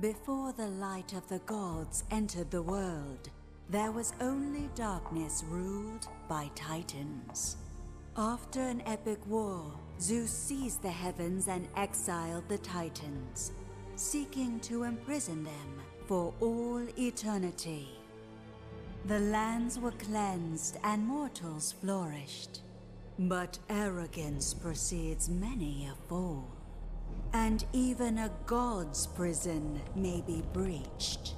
Before the light of the gods entered the world, there was only darkness ruled by titans. After an epic war, Zeus seized the heavens and exiled the titans, seeking to imprison them for all eternity. The lands were cleansed and mortals flourished. But arrogance precedes many a fall. And even a god's prison may be breached.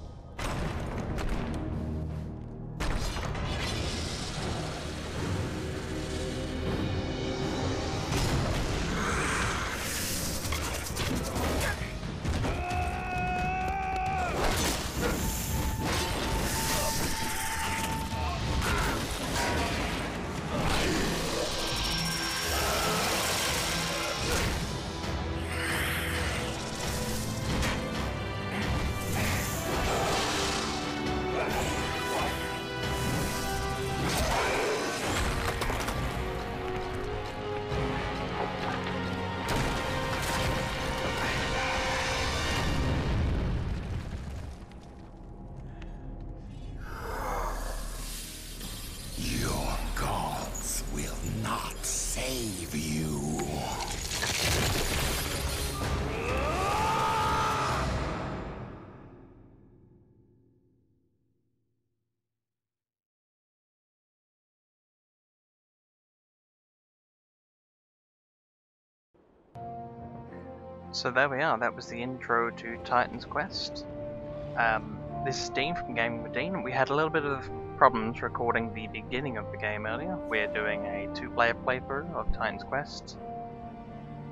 So there we are, that was the intro to Titan's Quest. Um, this is Dean from Gaming with Dean. We had a little bit of problems recording the beginning of the game earlier. We're doing a two-player playthrough of Titan's Quest.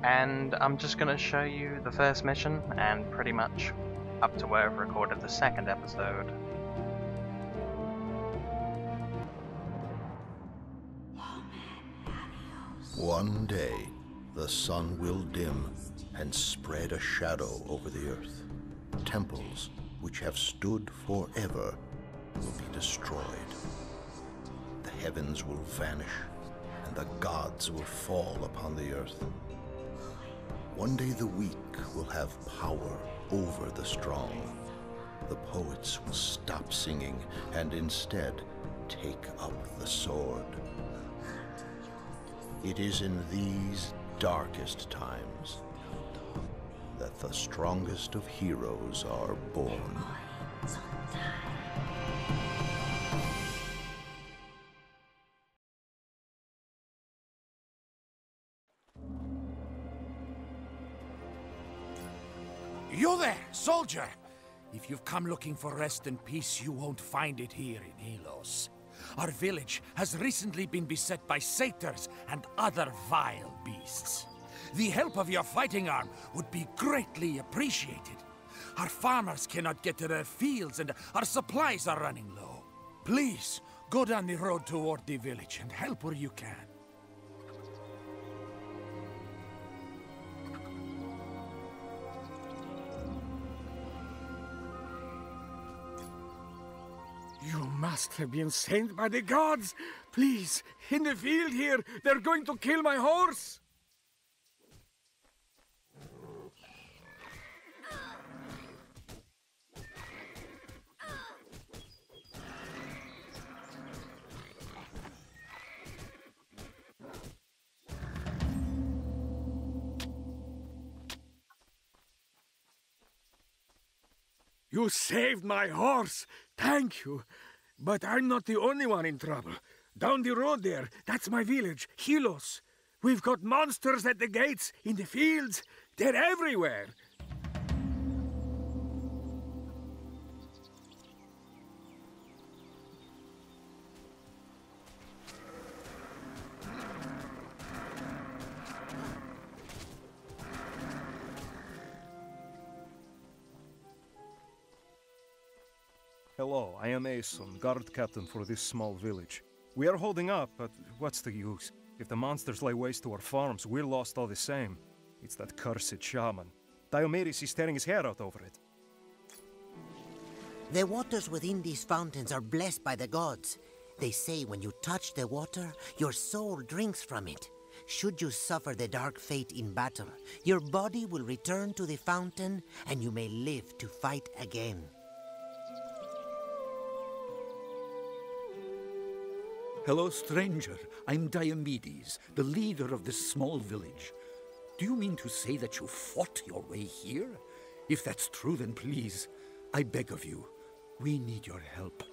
And I'm just going to show you the first mission and pretty much up to where I've recorded the second episode. One day, the sun will dim and spread a shadow over the earth. Temples, which have stood forever, will be destroyed. The heavens will vanish, and the gods will fall upon the earth. One day the weak will have power over the strong. The poets will stop singing and instead take up the sword. It is in these darkest times the strongest of heroes are born. You there, soldier! If you've come looking for rest and peace, you won't find it here in Helos. Our village has recently been beset by satyrs and other vile beasts. The help of your fighting arm would be greatly appreciated. Our farmers cannot get to their fields and our supplies are running low. Please, go down the road toward the village and help where you can. You must have been sent by the gods. Please, in the field here, they're going to kill my horse. You saved my horse. Thank you. But I'm not the only one in trouble. Down the road there, that's my village, Hilos. We've got monsters at the gates, in the fields. They're everywhere. Hello, I am Aeson, guard captain for this small village. We are holding up, but what's the use? If the monsters lay waste to our farms, we're lost all the same. It's that cursed shaman. Diomedes is tearing his hair out over it. The waters within these fountains are blessed by the gods. They say when you touch the water, your soul drinks from it. Should you suffer the dark fate in battle, your body will return to the fountain and you may live to fight again. Hello, stranger. I'm Diomedes, the leader of this small village. Do you mean to say that you fought your way here? If that's true, then please, I beg of you, we need your help.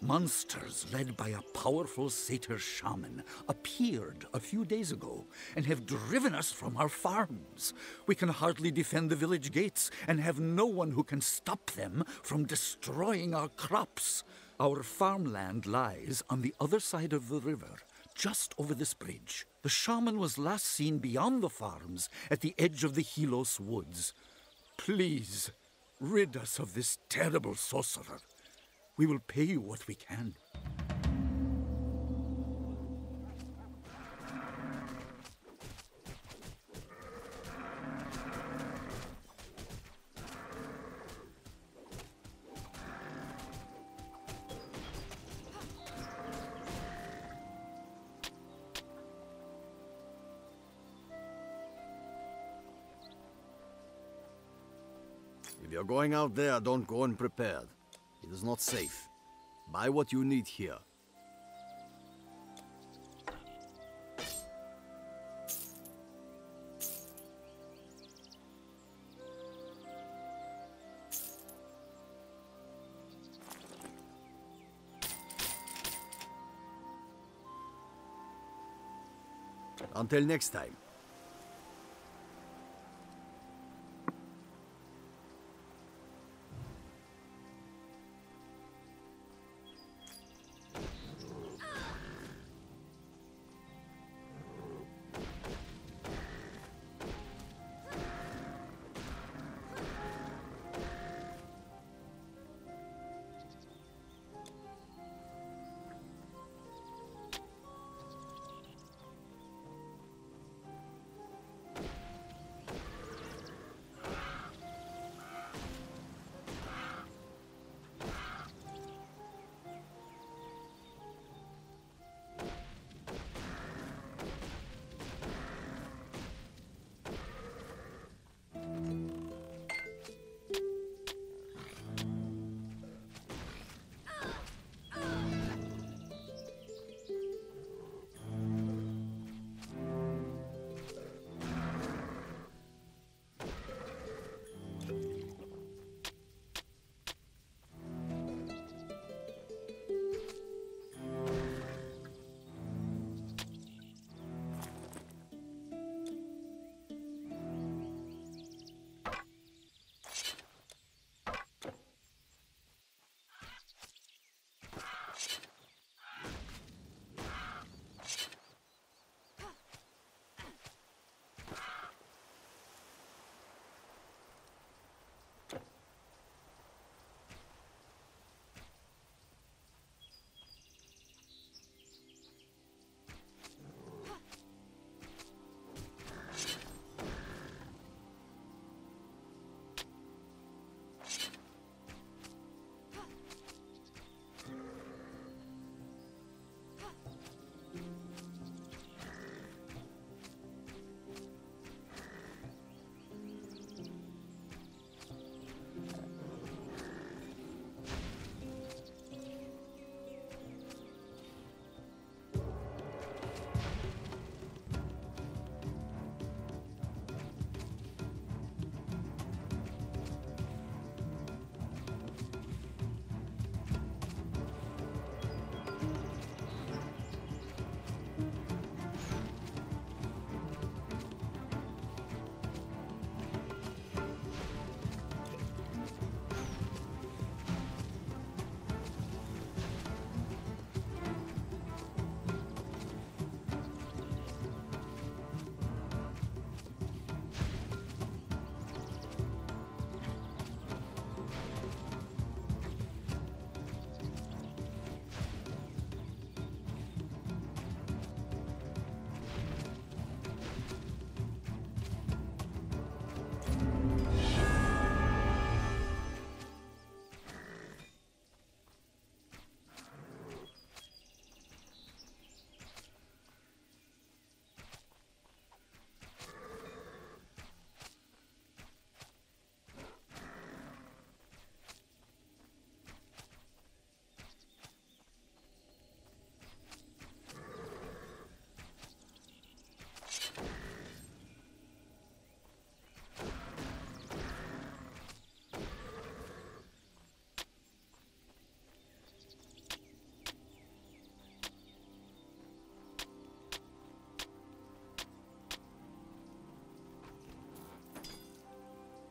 Monsters led by a powerful satyr shaman appeared a few days ago and have driven us from our farms. We can hardly defend the village gates and have no one who can stop them from destroying our crops. Our farmland lies on the other side of the river, just over this bridge. The shaman was last seen beyond the farms at the edge of the Helos woods. Please, rid us of this terrible sorcerer. We will pay you what we can. If you're going out there, don't go unprepared. It is not safe. Buy what you need here. Until next time.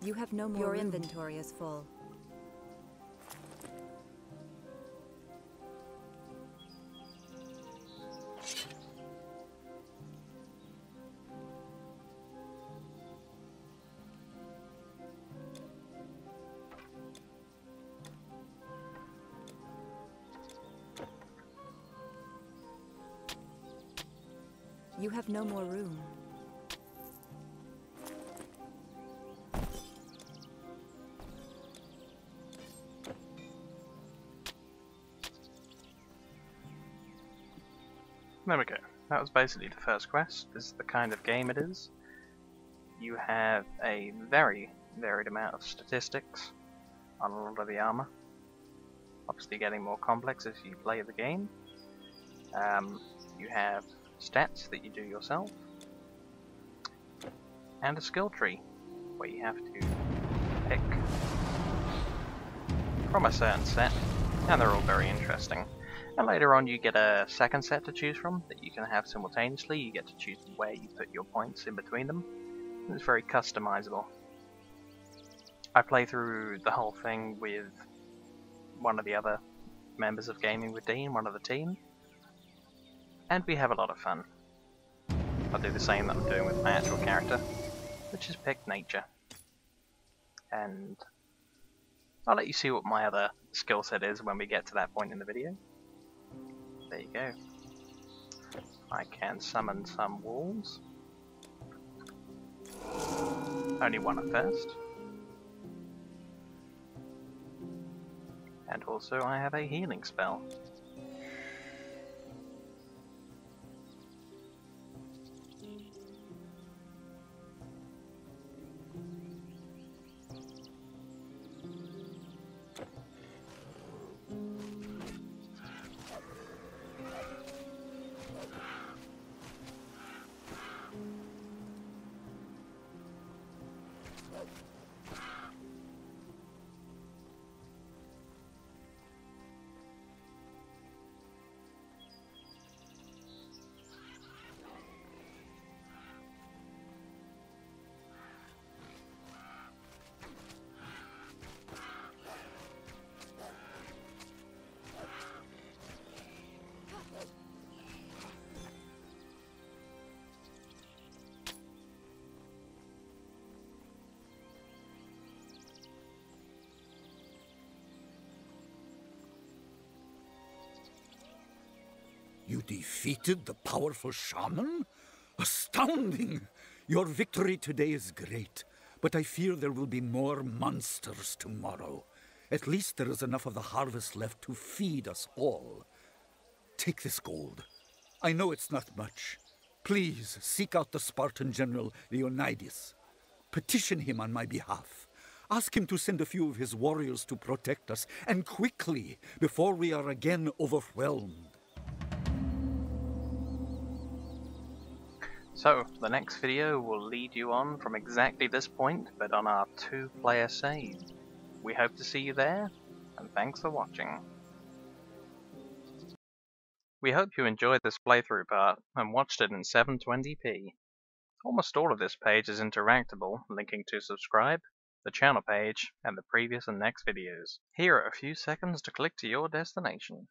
You have no more Your room. inventory is full. You have no more room. That was basically the first quest. This is the kind of game it is. You have a very varied amount of statistics on a lot of the armor. Obviously getting more complex as you play the game. Um, you have stats that you do yourself. And a skill tree, where you have to pick from a certain set, and they're all very interesting. And later on you get a second set to choose from that you can have simultaneously. You get to choose where you put your points in between them. It's very customizable. I play through the whole thing with one of the other members of Gaming with Dean, one of the team. And we have a lot of fun. I'll do the same that I'm doing with my actual character, which is pick nature. And I'll let you see what my other skill set is when we get to that point in the video. There you go. I can summon some wolves. Only one at first. And also I have a healing spell. You defeated the powerful shaman? Astounding! Your victory today is great, but I fear there will be more monsters tomorrow. At least there is enough of the harvest left to feed us all. Take this gold. I know it's not much. Please seek out the Spartan general Leonidas. Petition him on my behalf. Ask him to send a few of his warriors to protect us, and quickly, before we are again overwhelmed. So, the next video will lead you on from exactly this point, but on our two-player save. We hope to see you there, and thanks for watching. We hope you enjoyed this playthrough part, and watched it in 720p. Almost all of this page is interactable, linking to subscribe, the channel page, and the previous and next videos. Here are a few seconds to click to your destination.